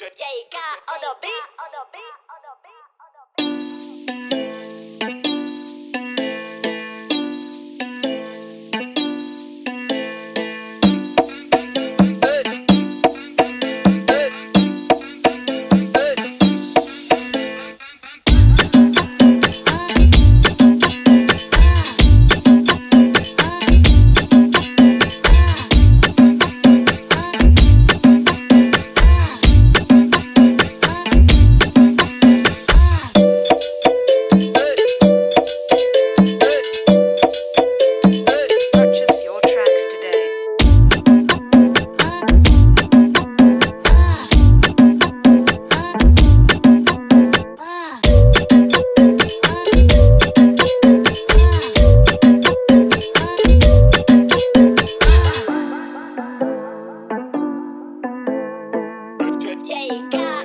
On the beat, on the beat. Jayka